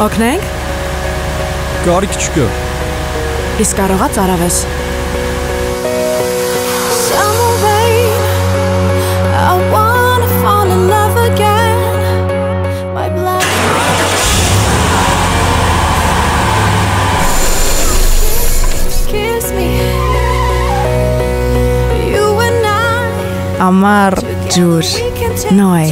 Օգնենք։ Կարիք չկա։ Իսկ կարողա ծարավես։ amar, juro, não é?